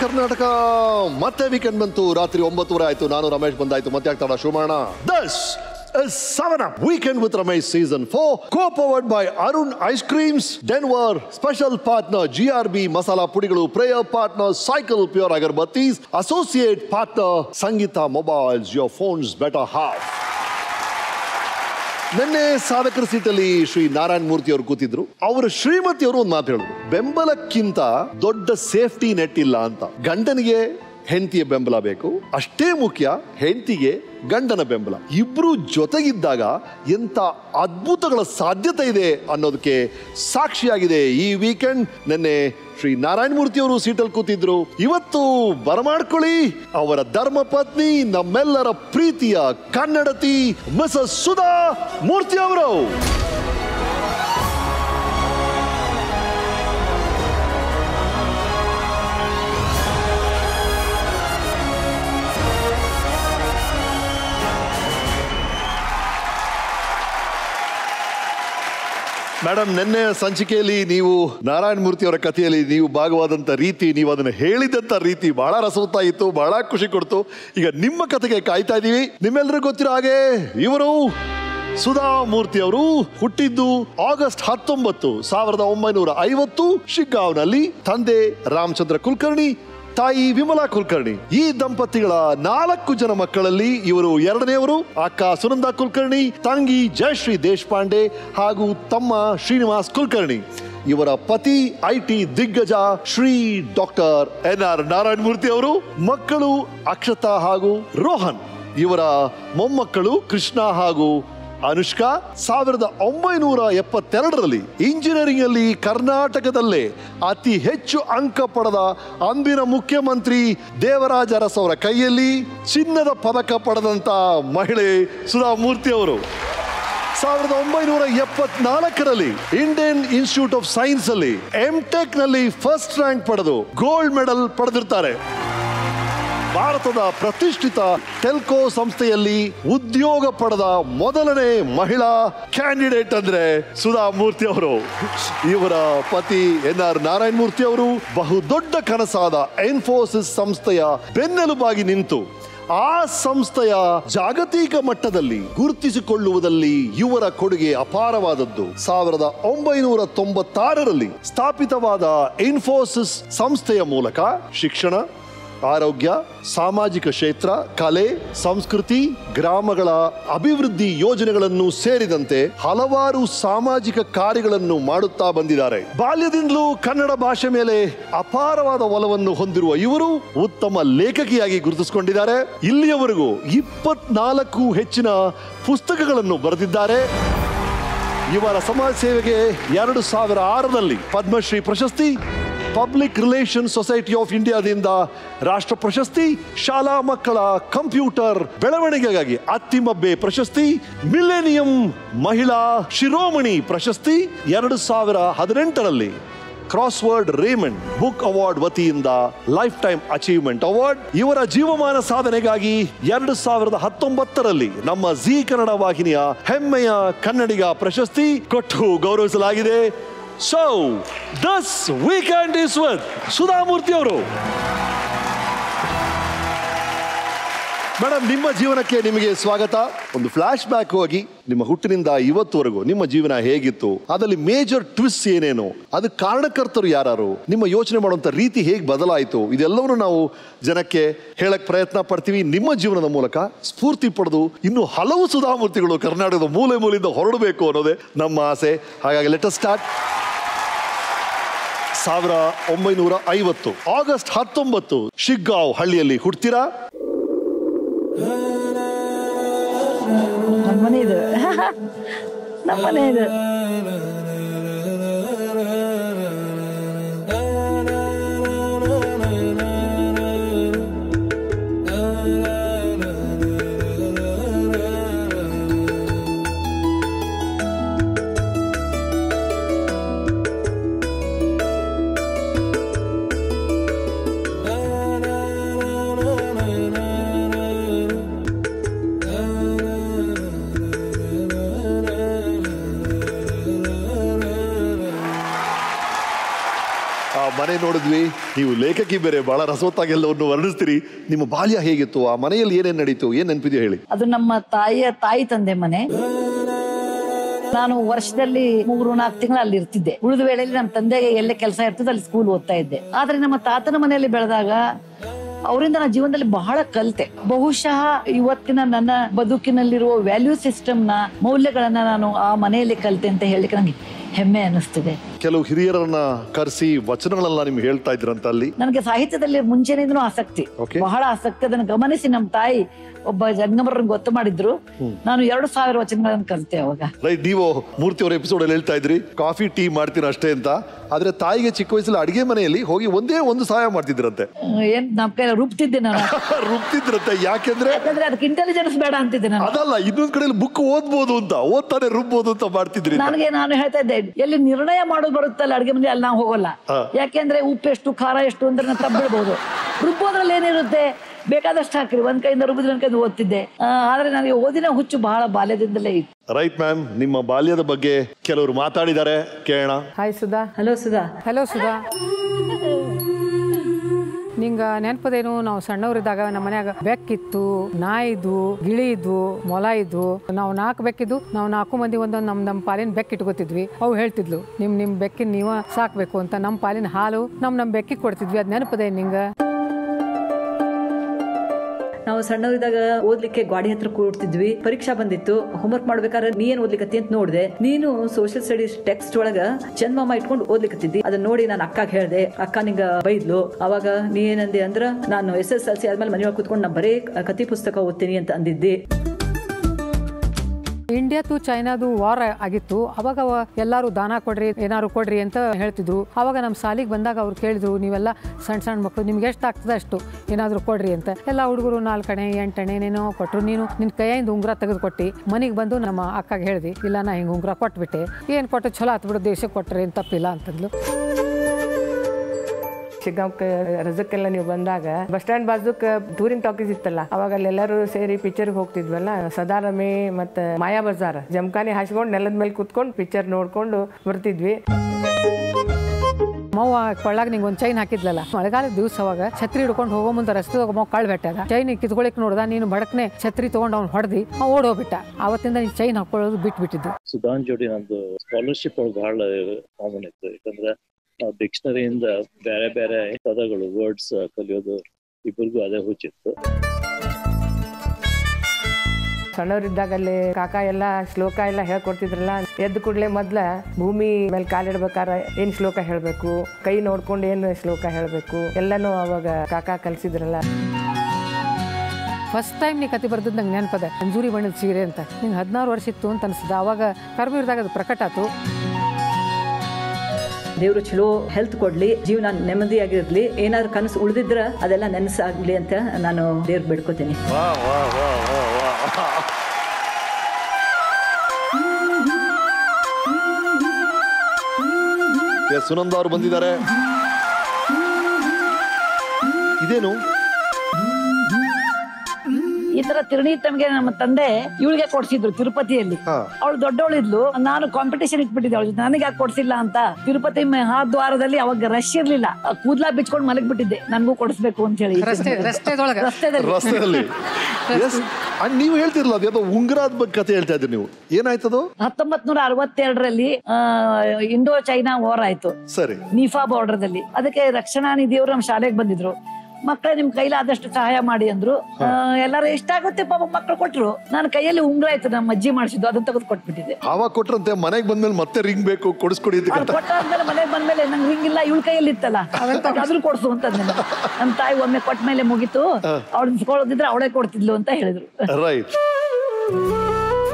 ಕರ್ನಾಟಕ. ಮತ್ತೆ ವೀಕೆಂಡ್ ಬಂತು. ರಾತ್ರಿ ಒಂಬತ್ತುವರೆ ಆಯ್ತು. ನಾನು ರಮೇಶ್ ಬಂದಾಯ್ತು. ಮತ್ತೆ ಆಗ್ತಾಡ ಶಿವಮಾಣ ದಸ್ seven up weekend with Ramesh season four co powered by Arun ice creams Denver special partner G R B masala ಪುಡಿಗಳು prayer partner cycle pure agarbattis associate partner Sangeetha mobiles your phones better half ನಿನ್ನೆ ಸಾಧಕರ ಸೀಟಲ್ಲಿ ಶ್ರೀ ನಾರಾಯಣ ಮೂರ್ತಿ ಅವರು ಕೂತಿದ್ರು. ಅವರ ಶ್ರೀಮತಿ ಅವರು ಒಂದು ಮಾತು ಹೇಳಿದ್ರು. ಬೆಂಬಲಕ್ಕಿಂತ ದೊಡ್ಡ ಸೇಫ್ಟಿ ನೆಟ್ ಇಲ್ಲ ಅಂತ. ಗಂಡನಿಗೆ ಹೆಂಡತಿಯ ಬೆಂಬಲ ಬೇಕು. ಅಷ್ಟೇ ಮುಖ್ಯ ಹೆಂಡತಿಗೆ ಗಂಡನ ಬೆಂಬಲ. ಇಬ್ಬರು ಜೊತೆಗಿದ್ದಾಗ ಎಂತ ಅದ್ಭುತಗಳ ಸಾಧ್ಯತೆ ಇದೆ ಅನ್ನೋದಕ್ಕೆ ಸಾಕ್ಷಿಯಾಗಿದೆ ಈ ವೀಕೆಂಡ್ ನಿನ್ನೆ ಶ್ರೀ ನಾರಾಯಣ ಮೂರ್ತಿ ಅವರು ಸೀಟಲ್ಲಿ ಕೂತಿದ್ರು. ಇವತ್ತು ಬರಮಾಡ್ಕೊಳ್ಳಿ. ಅವರ ಧರ್ಮ ಪತ್ನಿ, ನಮ್ಮೆಲ್ಲರ ಪ್ರೀತಿಯ ಕನ್ನಡತಿ ಮಿಸಸ್ ಸುಧಾ ಮೂರ್ತಿ ಅವರು. ಮೇಡಮ್ ನಿನ್ನೆ ಸಂಚಿಕೆಯಲ್ಲಿ ನೀವು ನಾರಾಯಣ ಮೂರ್ತಿ ಅವರ ಕಥೆಯಲ್ಲಿ ನೀವು ಭಾಗವಾದಂಥ ರೀತಿ, ನೀವು ಅದನ್ನು ಹೇಳಿದಂಥ ರೀತಿ ಬಹಳ ರಸವತ್ತ ಇತ್ತು ಬಹಳ ಖುಷಿ ಕೊಡ್ತು. ಈಗ ನಿಮ್ಮ ಕಥೆಗೆ ಕಾಯ್ತಾ ಇದ್ದೀವಿ ನಿಮ್ಮೆಲ್ಲರಿಗೂ ಗೊತ್ತಿರೋ ಹಾಗೆ ಇವರು ಸುಧಾ ಮೂರ್ತಿ ಅವರು ಹುಟ್ಟಿದ್ದು ಆಗಸ್ಟ್ ಹತ್ತೊಂಬತ್ತು, ಸಾವಿರದ ಒಂಬೈನೂರ ಐವತ್ತು, ಶಿಗ್ಗಾವ್ನಲ್ಲಿ ತಂದೆ ರಾಮಚಂದ್ರ ಕುಲಕರ್ಣಿ ತಾಯಿ ವಿಮಲಾ ಕುಲಕರ್ಣಿ. ಈ ದಂಪತಿಗಳ ನಾಲ್ಕು ಜನ ಮಕ್ಕಳಲ್ಲಿ ಇವರು ಎರಡನೆಯವರು ಅಕ್ಕ ಸುನಂದ ಕುಲಕರ್ಣಿ, ತಂಗಿ ಜಯಶ್ರೀ ದೇಶಪಾಂಡೆ ಹಾಗೂ ತಮ್ಮ ಶ್ರೀನಿವಾಸ್ ಕುಲಕರ್ಣಿ. ಇವರ ಪತಿ ಐ ಟಿ ದಿಗ್ಗಜ Shri doctor N R Narayana Murthy ಅವರು, ಮಕ್ಕಳು ಅಕ್ಷತಾ ಹಾಗೂ ರೋಹನ್. ಇವರ ಮೊಮ್ಮಕ್ಕಳು ಕೃಷ್ಣ ಹಾಗೂ ಅನುಷ್ಕಾ, ಸಾವಿರದ ಒಂಬೈನೂರ ಎಪ್ಪತ್ತೆರಡರಲ್ಲಿ ಇಂಜಿನಿಯರಿಂಗ್ ಅಲ್ಲಿ ಕರ್ನಾಟಕದಲ್ಲೇ ಅತಿ ಹೆಚ್ಚು ಅಂಕ ಪಡೆದ ಅಂದಿನ ಮುಖ್ಯಮಂತ್ರಿ ದೇವರಾಜ ಅರಸವರ ಕೈಯಲ್ಲಿ ಚಿನ್ನದ ಪದಕ ಪಡೆದಂತ ಮಹಿಳೆ ಸುಧಾ ಮೂರ್ತಿ ಅವರು. ಸಾವಿರದ ಒಂಬೈನೂರ ಎಪ್ಪತ್ನಾಲ್ಕರಲ್ಲಿ ಇಂಡಿಯನ್ ಇನ್ಸ್ಟಿಟ್ಯೂಟ್ ಆಫ್ ಸೈನ್ಸ್ ಅಲ್ಲಿ ಎಂ ಟೆಕ್ನಲ್ಲಿ ಫಸ್ಟ್ ರ್ಯಾಂಕ್ ಪಡೆದು ಗೋಲ್ಡ್ ಮೆಡಲ್ ಪಡೆದಿರ್ತಾರೆ. ಭಾರತದ ಪ್ರತಿಷ್ಠಿತ ಟೆಲ್ಕೋ ಸಂಸ್ಥೆಯಲ್ಲಿ ಉದ್ಯೋಗ ಪಡೆದ ಮೊದಲನೇ ಮಹಿಳಾ ಕ್ಯಾಂಡಿಡೇಟ್ ಅಂದ್ರೆ ಸುಧಾ ಮೂರ್ತಿ ಅವರು. ಇವರ ಪತಿ ಎನ್ ಆರ್ ನಾರಾಯಣ ಮೂರ್ತಿ ಅವರು ಬಹುದೊಡ್ಡ ಕನಸಾದ ಇನ್ಫೋಸಿಸ್ ಸಂಸ್ಥೆಯ ಬೆನ್ನೆಲುಬಾಗಿ ನಿಂತು ಆ ಸಂಸ್ಥೆಯ ಜಾಗತಿಕ ಮಟ್ಟದಲ್ಲಿ ಗುರುತಿಸಿಕೊಳ್ಳುವುದಲ್ಲಿ ಇವರ ಕೊಡುಗೆ ಅಪಾರವಾದದ್ದು. ಸಾವಿರದ ಒಂಬೈನೂರ ತೊಂಬತ್ತಾರರಲ್ಲಿ ಸ್ಥಾಪಿತವಾದ ಇನ್ಫೋಸಿಸ್ ಸಂಸ್ಥೆಯ ಮೂಲಕ ಶಿಕ್ಷಣ ಆರೋಗ್ಯ, ಸಾಮಾಜಿಕ ಕ್ಷೇತ್ರ, ಕಲೆ, ಸಂಸ್ಕೃತಿ, ಗ್ರಾಮಗಳ ಅಭಿವೃದ್ಧಿ ಯೋಜನೆಗಳನ್ನು ಸೇರಿದಂತೆ ಹಲವಾರು ಸಾಮಾಜಿಕ ಕಾರ್ಯಗಳನ್ನು ಮಾಡುತ್ತಾ ಬಂದಿದ್ದಾರೆ. ಬಾಲ್ಯದಿಂದಲೂ ಕನ್ನಡ ಭಾಷೆ ಮೇಲೆ ಅಪಾರವಾದ ಒಲವನ್ನು ಹೊಂದಿರುವ ಇವರು ಉತ್ತಮ ಲೇಖಕಿಯಾಗಿ ಗುರುತಿಸಿಕೊಂಡಿದ್ದಾರೆ. ಇಲ್ಲಿಯವರೆಗೂ ಇಪ್ಪತ್ನಾಲ್ಕು ಹೆಚ್ಚಿನ ಪುಸ್ತಕಗಳನ್ನು ಬರೆದಿದ್ದಾರೆ. ಇವರ ಸಮಾಜ ಸೇವೆಗೆ ಎರಡು ಸಾವಿರ ಆರರಲ್ಲಿ ಪದ್ಮಶ್ರೀ ಪ್ರಶಸ್ತಿ ಪಬ್ಲಿಕ್ ರಿಲೇಷನ್ ಸೊಸೈಟಿ ಆಫ್ ಇಂಡಿಯಾದಿಂದ ರಾಷ್ಟ್ರ ಪ್ರಶಸ್ತಿ, ಶಾಲಾ ಮಕ್ಕಳ ಕಂಪ್ಯೂಟರ್ ಬೆಳವಣಿಗೆಗಾಗಿ ಅತ್ತಿಮಬ್ಬೆ ಪ್ರಶಸ್ತಿ ಮಿಲೇನಿಯಂ ಮಹಿಳಾ ಶಿರೋಮಣಿ ಪ್ರಶಸ್ತಿ ಎರಡು ಸಾವಿರ ಹದಿನೆಂಟರಲ್ಲಿ ಕ್ರಾಸ್ವರ್ಡ್ ರೇಮಂಡ್ ಬುಕ್ ಅವಾರ್ಡ್ ವತಿಯಿಂದ ಲೈಫ್ ಟೈಮ್ ಅಚೀವ್ಮೆಂಟ್ ಅವಾರ್ಡ್ ಇವರ ಜೀವಮಾನ ಸಾಧನೆಗಾಗಿ ಎರಡು ಸಾವಿರದ ಹತ್ತೊಂಬತ್ತರಲ್ಲಿ ನಮ್ಮ ಜಿ ಕನ್ನಡ ವಾಹಿನಿಯ ಹೆಮ್ಮೆಯ ಕನ್ನಡಿಗ ಪ್ರಶಸ್ತಿ ಕೊಟ್ಟು ಗೌರವಿಸಲಾಗಿದೆ. So this weekend is with Sudha Murthy ಅವರು ಮೇಡಮ್ ನಿಮ್ಮ ಜೀವನಕ್ಕೆ ನಿಮಗೆ ಸ್ವಾಗತ ಒಂದು ಫ್ಲಾಶ್ ಬ್ಯಾಕ್ ಹೋಗಿ ನಿಮ್ಮ ಹುಟ್ಟಿನಿಂದ ಇವತ್ತುವರೆಗೂ ನಿಮ್ಮ ಜೀವನ ಹೇಗಿತ್ತು ಅದರಲ್ಲಿ ಮೇಜರ್ ಟ್ವಿಸ್ಟ್ ಏನೇನು ಅದು ಕಾರಣಕರ್ತರು ಯಾರು ನಿಮ್ಮ ಯೋಚನೆ ಮಾಡುವಂತ ರೀತಿ ಹೇಗೆ ಬದಲಾಯಿತು ಇದೆಲ್ಲವನ್ನು ನಾವು ಜನಕ್ಕೆ ಹೇಳಕ್ ಪ್ರಯತ್ನ ಪಡ್ತೀವಿ ನಿಮ್ಮ ಜೀವನದ ಮೂಲಕ ಸ್ಫೂರ್ತಿ ಪಡೆದು ಇನ್ನು ಹಲವು ಸುಧಾಮೂರ್ತಿಗಳು ಕರ್ನಾಟಕದ ಮೂಲೆ ಮೂಲೆಯಿಂದ ಹೊರಡಬೇಕು ಅನ್ನೋದೇ ನಮ್ಮ ಆಸೆ ಹಾಗಾಗಿ ಲೆಟ್ ಸ್ಟಾರ್ಟ್ ಸಾವಿರ ಒಂಬೈನೂರ ಐವತ್ತು ಆಗಸ್ಟ್ ಹತ್ತೊಂಬತ್ತು ಶಿಗ್ಗಾವ್ ಹಳ್ಳಿಯಲ್ಲಿ ಹುಡ್ತೀರಾ? ನಮ್ಮನೆ ಇದು. ನಮ್ಮನೆ ಇದು. ಮನೆ ನೋಡಿದ್ವಿ. ನೀವು ಲೇಖಕಿ ಬೇರೆ ಬಹಳ ರಸವತ್ತಾಗಿ ಎಲ್ಲವನ್ನು ವರ್ಣಿಸ್ತೀರಿ. ನಿಮ್ಮ ಬಾಲ್ಯ ಹೇಗಿತ್ತು? ಆ ಮನೆಯಲ್ಲಿ ಏನೇನ್ ನಡೀತು? ಏನ್ ನೆನಪಿದೆಯೋ ಹೇಳಿ. ಅದು ನಮ್ಮ ತಾಯಿಯ ತಾಯಿ ತಂದೆ ಮನೆ. ನಾನು ವರ್ಷದಲ್ಲಿ ಮೂರು, ನಾಲ್ಕು ತಿಂಗಳು ಅಲ್ಲಿ ಇರ್ತಿದ್ದೆ. ಉಳಿದ ವೇಳೆಯಲ್ಲಿ ನಮ್ಮ ತಂದೆಗೆ ಎಲ್ಲೇ ಕೆಲಸ ಇರ್ತದೆ, ಅಲ್ಲಿ ಸ್ಕೂಲ್ ಓದ್ತಾ ಇದ್ದೆ. ಆದ್ರೆ ನಮ್ಮ ತಾತನ ಮನೆಯಲ್ಲಿ ಬೆಳೆದಾಗ ಅವರಿಂದ ನನ್ನ ಜೀವನದಲ್ಲಿ ಬಹಳ ಕಲಿತೆ. ಬಹುಶಃ ಇವತ್ತಿನ ನನ್ನ ಬದುಕಿನಲ್ಲಿರುವ ವ್ಯಾಲ್ಯೂ ಸಿಸ್ಟಮ್ನ ಮೌಲ್ಯಗಳನ್ನ ನಾನು ಆ ಮನೆಯಲ್ಲಿ ಕಲಿತೆ ಅಂತ ಹೇಳಲಿಕ್ಕೆ ನಂಗೆ ಹೆಮ್ಮೆ ಅನಿಸ್ತಿದೆ ಕೆಲವು ಹಿರಿಯರನ್ನ ಕರೆಸಿ ವಚನಗಳೆಲ್ಲ ನಿಮ್ಗೆ ಹೇಳ್ತಾ ಇದ್ರಂತ ಅಲ್ಲಿ. ನನಗೆ ಸಾಹಿತ್ಯದಲ್ಲಿ ಮುಂಚೆನಿಂದನೂ ಆಸಕ್ತಿ. ಬಹಳ ಆಸಕ್ತಿ. ಅದನ್ನು ಗಮನಿಸಿ ನಮ್ಮ ತಾಯಿ ಒಬ್ಬ ಜಂಗಮರ ಗೊತ್ತು ಮಾಡಿದ್ರು. ನಾನು ಎರಡು ಸಾವಿರ ವಚನಗಳನ್ನು ಕಲಿತೆ ಅವಾಗ. ರೈಟ್ ನೀವು ಮೂರ್ತಿ ಅವರ ಎಪಿಸೋಡ್ ಅಲ್ಲಿ ಹೇಳ್ತಾ ಇದ್ರಿ ಕಾಫಿ ಟೀ ಮಾಡ್ತೀನಿ ಅಷ್ಟೇ ಅಂತ. ಆದ್ರೆ ತಾಯಿಗೆ ಚಿಕ್ಕ ವಯಸ್ಸಲ್ಲಿ ಅಡಿಗೆ ಮನೆಯಲ್ಲಿ ಹೋಗಿ ಒಂದೇ ಒಂದು ಸಹಾಯ ಮಾಡ್ತಿದ್ರಂತೆ. ಏನ್ ನಮ್ ಕೈ ರುಬ್ತಿದ್ದೆ ನಾನು. ರುಬ್ತಿದ್ರಂತೆ ಯಾಕೆಂದ್ರೆ? ಯಾಕಂದ್ರೆ ಅದಕ್ಕೆ ಇಂಟೆಲಿಜೆನ್ಸ್ ಬೇಡ ಅಂತಿದ್ದೆ ನಾನು. ಅದಲ್ಲ ಇನ್ನೊಂದ್ ಕಡೆ ಬುಕ್ ಓದ್ಬೋದು ಅಂತ ಓದ್ತಾನೆ ರುಬ್ಬೋದು ಅಂತ ಮಾಡ್ತಿದ್ರಿ ನನಗೆ ನಾನು ಹೇಳ್ತಾ ಇದ್ದೆ ಎಲ್ಲಿ ನಿರ್ಣಯ ಮಾಡೋದು ಬರುತ್ತಲ್ಲ ಅಡುಗೆ ಮನೆ ಅಲ್ಲಿ ನಾವು ಹೋಗಲ್ಲ. ಯಾಕೆಂದ್ರೆ ಉಪ್ಪು ಎಷ್ಟು ಖಾರ ಎಷ್ಟು ಅಂದ್ರೆ ನಾವು ತಬ್ಬಿಡ್ಬೋದು. ರುಬ್ಬೋದ್ರಲ್ಲಿ ಏನಿರುತ್ತೆ? ಬೇಕಾದಷ್ಟು ಹಾಕ್ರಿ. ಒಂದ್ ಕೈಯಿಂದ ರುಬ್ಬಿದ್ರೆ ಒಂದ್ ಕೈಯಿಂದ ಓದ್ತಿದ್ದೆ. ಆದ್ರೆ ನನಗೆ ಓದಿನ ಹುಚ್ಚು ಬಹಳ ಬಾಲ್ಯದಿಂದಲೇ ಇತ್ತು. ರೈಟ್ ಮ್ಯಾಮ್ ನಿಮ್ಮ ಬಾಲ್ಯದ ಬಗ್ಗೆ ಕೆಲವರು ಮಾತಾಡಿದ್ದಾರೆ. ಕೇಳೋಣ. Hi Sudha hello Sudha hello Sudha ನಿಂಗ ನೆನಪದೇನು? ನಾವು ಸಣ್ಣವರಿದ್ದಾಗ ನಮ್ಮ ಮನ್ಯಾಗ ಬೆಕ್ಕಿತ್ತು, ನಾಯಿದು ಗಿಳಿ ಇದ್ವು ಮೊಲ ಇದ್ವು ನಾವು ನಾಲ್ಕು ಬೆಕ್ಕಿದ್ದು, ನಾವು ನಾಲ್ಕು ಮಂದಿ ಒಂದೊಂದು ನಮ್ಮ ನಮ್ಮ ಪಾಲಿನ ಬೆಕ್ಕ ಇಟ್ಕೋತಿದ್ವಿ ಅವು ಹೇಳ್ತಿದ್ಲು, ನಿಮ್ ನಿಮ್ ಬೆಕ್ಕಿನ ನೀವ ಸಾಕ್ಬೇಕು ಅಂತ. ನಮ್ಮ ಪಾಲಿನ ಹಾಲು ನಮ್ ನಮ್ ಬೆಕ್ಕಿ ಕೊಡ್ತಿದ್ವಿ. ಅದ್ ನೆನಪದೇ ನಿಂಗ? ನಾವು ಸಣ್ಣವರಿದ್ದಾಗ ಓದ್ಲಿಕ್ಕೆ ಗಾಡಿ ಹತ್ರ ಕೂಡ್ತಿದ್ವಿ ಪರೀಕ್ಷಾ ಬಂದಿತ್ತು. ಹೋಮ್ವರ್ಕ್ ಮಾಡ್ಬೇಕಾದ್ರೆ ನೀ ಏನ್ ಓದ್ಲಿಕ್ಕೆ ಅಂತ ನೋಡಿದೆ. ನೀನು ಸೋಷಿಯಲ್ ಸ್ಟಡೀಸ್ ಟೆಕ್ಸ್ಟ್ ಒಳಗ ಚಂದಮಾಮ ಇಟ್ಕೊಂಡು ಓದ್ಲಿಕತ್ತಿದ್ದಿ. ಅದನ್ನ ನೋಡಿ ನಾನು ಅಕ್ಕಾಗ ಹೇಳ್ದೆ, ಅಕ್ಕ ನಿಂಗ ಬೈದ್ಲು. ಅವಾಗ ನೀ ಏನಂದೆ ಅಂದ್ರ, ನಾನು ಎಸ್ ಎಸ್ ಎಲ್ ಸಿ ಆದ್ಮೇಲೆ ಮನೆಯೊಳಗೆ ಕುತ್ಕೊಂಡು ನಾ ಬರೀ ಕತಿ ಪುಸ್ತಕ ಓದ್ತೀನಿ ಅಂತ ಅಂದಿದ್ದೆ. ಇಂಡಿಯಾ ಟು ಚೈನಾದು ವಾರ್ ಆಗಿತ್ತು. ಅವಾಗ ಅವ ಎಲ್ಲಾರು ದಾನ ಕೊಡ್ರಿ, ಏನಾರು ಕೊಡ್ರಿ ಅಂತ ಹೇಳ್ತಿದ್ರು. ಅವಾಗ ನಮ್ಮ ಸಾಲಿಗೆ ಬಂದಾಗ ಅವ್ರು ಕೇಳಿದ್ರು, ನೀವೆಲ್ಲ ಸಣ್ಣ ಸಣ್ಣ ಮಕ್ಕಳು ನಿಮ್ಗೆ ಎಷ್ಟು ಆಗ್ತದೆ ಅಷ್ಟು? ಏನಾದರೂ ಕೊಡ್ರಿ ಅಂತ. ಎಲ್ಲ ಹುಡುಗರು ನಾಲ್ಕಣೆ ಎಂಟಣೆ ಏನೇನೋ ಕೊಟ್ಟರು ನೀನು ನಿನ್ನ ಕೈಯಿಂದ ಉಂಗುರ ತೆಗೆದು ಕೊಟ್ಟು ಮನೆಗೆ ಬಂದು ನಮ್ಮ ಅಕ್ಕಗೆ ಹೇಳ್ದಿ, ಇಲ್ಲ ನಾ ಹಿಂಗೆ ಉಂಗುರ ಕೊಟ್ಬಿಟ್ಟೆ. ಏನು ಕೊಟ್ಟು ಚಲೋ ಆತ್ಬಿಡು ದೇಶಕ್ಕೆ ಕೊಟ್ರೆ, ಏನು ತಪ್ಪಿಲ್ಲ ಅಂತಂದ್ಲು. ಶಿಗ್ಗಾಂವ್ಕ ರಜಕ್ಕೆಲ್ಲ ನೀವು ಬಂದಾಗ ಬಸ್ ಸ್ಟ್ಯಾಂಡ್ ಬಾಜುಕ್ ಟೂರಿಂಗ್ ಟಾಕೀಸ್ ಇತ್ತಲ್ಲ ಅವಾಗ ಅಲ್ಲೆಲ್ಲರೂ ಸೇರಿ ಪಿಕ್ಚರ್ಗೆ ಹೋಗ್ತಿದ್ವಲ್ಲ ಸದಾರಮೆ ಮತ್ತೆ ಮಾಯಾ ಬಜಾರ್ ಜಮಖಾನಿ ಹಾಸ್ಕೊಂಡು ನೆಲದ ಮೇಲೆ ಕುತ್ಕೊಂಡು ಪಿಕ್ಚರ್ ನೋಡ್ಕೊಂಡು ಬರ್ತಿದ್ವಿ. ಮವ್ವ ಕೊಳ್ಳಾಗ ನಿಂಗೆ ಒಂದು ಚೈನ್ ಹಾಕಿದ್ಲಲ್ಲ ಮಳೆಗಾಲದ ದಿವಸ ಅವಾಗ ಛತ್ರಿ ಹಿಡ್ಕೊಂಡು ಹೋಗೋ ಮುಂದೆ ರಸ್ತೆದಾಗ ಮವ್ ಕಳ್ ಬೆಟ್ಟದ ಚೈನ್ ಕಿತ್ಕೊಳಕ್ ನೋಡ್ದ ನೀನು ಬಡಕ್ನೆ ಛತ್ರಿ ತಗೊಂಡು ಅವ್ನು ಹೊಡೆದಿ ಅವ್ ಓಡೋಗ್ಬಿಟ್ಟ ಅವತ್ತಿಂದ ನೀನು ಚೈನ್ ಹಾಕೊಳ್ಳೋದು ಬಿಟ್ಬಿಟ್ಟಿದ್ದು. ಸುಧಾನ್ ಜೋಡಿ ನಂದು ಸ್ಕಾಲರ್ಶಿಪ್ ಒಳಗೆ ಬಹಳ ಕಾಮನ್ ಇತ್ತು. ಯಾಕಂದ್ರೆ ಡಿಕ್ಷನರಿಯಿಂದ ಬೇರೆ ಬೇರೆ ಪದಗಳು ವರ್ಡ್ಸ್ ಕಲಿಯೋದು ಇಬ್ಬರಿಗೂ ಅದೇ ಹುಚ್ಚಿತ್ತು. ಸಣ್ಣವರಿದ್ದಾಗಲ್ಲಿ ಕಾಕ ಎಲ್ಲ ಶ್ಲೋಕ ಎಲ್ಲ ಹೇಳ್ಕೊಡ್ತಿದ್ರಲ್ಲ ಎದ್ದು ಕೂಡಲೇ ಮೊದ್ಲ ಭೂಮಿ ಮೇಲೆ ಕಾಲಿಡ್ಬೇಕಾರ ಏನ್ ಶ್ಲೋಕ ಹೇಳ್ಬೇಕು ಕೈ ನೋಡ್ಕೊಂಡು ಏನು ಶ್ಲೋಕ ಹೇಳ್ಬೇಕು ಎಲ್ಲಾನು ಅವಾಗ ಕಾಕ ಕಲಿಸಿದ್ರಲ್ಲ. ಫಸ್ಟ್ ಟೈಮ್ ನೀ ಕತೆ ಬರ್ದಿದ್ದು ನಂಗೆ ನೆನಪದ ಅಂಜೂರಿ ಬಣ್ಣದ ಸೀರೆ ಅಂತ. ನಿಂಗೆ ಹದಿನಾರು ವರ್ಷ ಇತ್ತು ಅಂತ ಅನಿಸ್ತದ ಅವಾಗ ಕರ್ಮೀರ್ದಾಗ ಅದು ಪ್ರಕಟ ಆತು. ದೇವ್ರು ಚಲೋ ಹೆಲ್ತ್ ಕೊಡ್ಲಿ, ಜೀವನ ನೆಮ್ಮದಿಯಾಗಿರ್ಲಿ, ಏನಾದ್ರು ಕನಸು ಉಳಿದಿದ್ರ ಅದೆಲ್ಲ ನೆನಸಾಗ್ಲಿ ಅಂತ ನಾನು ದೇವ್ರಿಗೆ ಬೇಡ್ಕೋತೀನಿ. ಸುನಂದ ಅವರು ಬಂದಿದ್ದಾರೆ. ಇದೇನು? ಈ ತರ ತಿರುಣಿ ತಮಗೆ ನಮ್ಮ ತಂದೆ ಇವಳಿಗೆ ಕೊಡ್ಸಿದ್ರು ತಿರುಪತಿಯಲ್ಲಿ. ಅವಳು ದೊಡ್ಡವಳಿದ್ಲು. ನಾನು ಕಾಂಪಿಟೇಷನ್ ಇಟ್ಬಿಟ್ಟಿದ್ದೆ ಅವಳ ಜೊತೆ. ನನಗೆ ಯಾಕೆ ಕೊಡ್ಸಿಲ್ಲ ಅಂತ ತಿರುಪತಿ ಮಹಾದ್ವಾರದಲ್ಲಿ ಅವಾಗ ರಶ್ ಇರ್ಲಿಲ್ಲ. ಕೂದ್ಲಾ ಬಿಚ್ಕೊಂಡು ಮಲಗ್ಬಿಟ್ಟಿದ್ದೆ. ನನಗೂ ಕೊಡಿಸ್ಬೇಕು ಅಂತ ಹೇಳಿ. ರಸ್ತೆದಲ್ಲಿ. ನೀವು ಹೇಳ್ತಿರಲ್ಲ ಅದೇನೋ ಉಂಗುರದ ಬಗ್ಗೆ ಕತೆ ಹೇಳ್ತಾ ಇದ್ರಿ ನೀವು. ಏನಾಯ್ತದು ಹತ್ತೊಂಬತ್ ನೂರ ಅರವತ್ತೆರಡರಲ್ಲಿ ಇಂಡೋ ಚೈನಾ ವಾರ್ ಆಯ್ತು. ಸರಿ. ನಿಫಾ ಬಾರ್ಡರ್ದಲ್ಲಿ ಅದಕ್ಕೆ ರಕ್ಷಣಾ ನಿಧಿಯವರು ನಮ್ಮ ಶಾಲೆಗೆ ಬಂದಿದ್ರು. ಮಕ್ಕಳೇ ನಿಮ್ ಕೈಲಾದಷ್ಟು ಸಹಾಯ ಮಾಡಿ ಅಂದ್ರು. ಎಲ್ಲಾರು ಇಷ್ಟ ಎಷ್ಟಾಗುತ್ತೆ ಪಾಪ ಮಕ್ಕಳು ಕೊಟ್ರು. ನಾನು ಕೈಯಲ್ಲಿ ಉಂಗ್ರ ಆಯ್ತು ನಮ್ಮ ಅಜ್ಜಿ ಮಾಡಿಸಿದ್ದು ಅದನ್ನ ತೆಗೆದು ಕೊಟ್ಬಿಟ್ಟಿದೆ ಅವಾಗ ಕೊಟ್ರಂತೆ ಮನೆಗೆ ಬಂದ್ಮೇಲೆ ಮತ್ತೆ ರಿಂಗ್ ಬೇಕು ಕೊಡಿಸ್ಕೊಡಿ ಕೊಟ್ಟಾದ್ಮೇಲೆ ಮನೆಗೆ ಬಂದ್ಮೇಲೆ ನಂಗೆ ಇಲ್ಲ ಇವಳ ಕೈಯಲ್ಲಿ ಇತ್ತಲ್ಲ. ಅದ್ರ ಕೊಡ್ಸು ಅಂತ. ನಮ್ಮ ತಾಯಿ ಒಮ್ಮೆ ಕೊಟ್ಟ ಮೇಲೆ ಮುಗೀತು. ಅವ್ಳು ಇಸ್ಕೊಳ್ಳೋದಿದ್ರೆ ಅವಳೇ ಕೊಡ್ತಿದ್ಲು ಅಂತ ಹೇಳಿದ್ರು. ರೈಟ್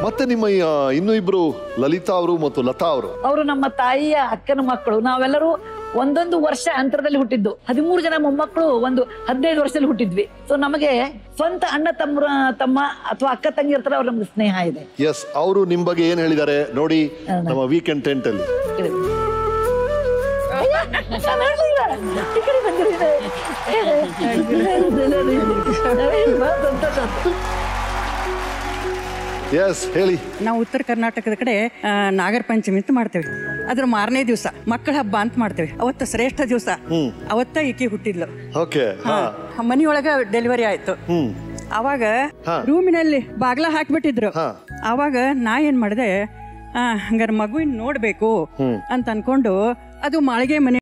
ಮತ್ತೆ ನಿಮ್ಮ ಇನ್ನು ಇನ್ನೂ ಇಬ್ರು ಲಲಿತಾ ಅವರು ಮತ್ತು ಲತಾ ಅವರು? ಅವರು ನಮ್ಮ ತಾಯಿಯ ಅಕ್ಕನ ಮಕ್ಕಳು. ನಾವೆಲ್ಲರೂ ಒಂದೊಂದು ವರ್ಷ ಅಂತರದಲ್ಲಿ ಹುಟ್ಟಿದ್ದು ಹದಿಮೂರು ಜನ ಮೊಮ್ಮಕ್ಕಳು ಒಂದು ಹದಿನೈದು ವರ್ಷದಲ್ಲಿ ಹುಟ್ಟಿದ್ವಿ ಸೊ ನಮಗೆ ಸ್ವಂತ ಅಣ್ಣ ತಮ್ಮ ತಮ್ಮ ಅಥವಾ ಅಕ್ಕ ತಂಗಿ ಇರ್ತಾರೆ ಅವ್ರ ನಮ್ಗೆ ಸ್ನೇಹ ಇದೆ ಎಸ್ ಅವರು ನಿಮ್ ಬಗ್ಗೆ ಏನ್ ಹೇಳಿದ್ದಾರೆ ನೋಡಿ ನಮ್ಮ ವೀಕೆಂಡ್ ಟೆಂಟ್ ಅಲ್ಲಿ ಎಸ್ ಹೇಳಿ. ನಾವು ಉತ್ತರ ಕರ್ನಾಟಕದ ಕಡೆ ನಾಗರ ಪಂಚಮಿ ಅಂತ ಮಾಡ್ತೇವೆ. ಅದ್ರ ಮಾರನೇ ದಿವಸ ಮಕ್ಕಳ ಹಬ್ಬ ಅಂತ ಮಾಡ್ತೇವೆ. ಅವತ್ತ ಶ್ರೇಷ್ಠ ದಿವಸ. ಅವತ್ತ ಈಕೆ ಹುಟ್ಟಿದ್ಲು. ಓಕೆ ಮನಿಯೊಳಗ ಡೆಲಿವರಿ ಆಯ್ತು. ಅವಾಗ ರೂಮಿನಲ್ಲಿ ಬಾಗ್ಲ ಹಾಕ್ಬಿಟ್ಟಿದ್ರು. ಅವಾಗ ನಾ ಏನ್ ಮಾಡಿದೆ ಹಂಗಾರ ಮಗುವಿನ ನೋಡ್ಬೇಕು ಅಂತ ಅನ್ಕೊಂಡು ಅದು ಮಾಳಿಗೆ ಮನೆ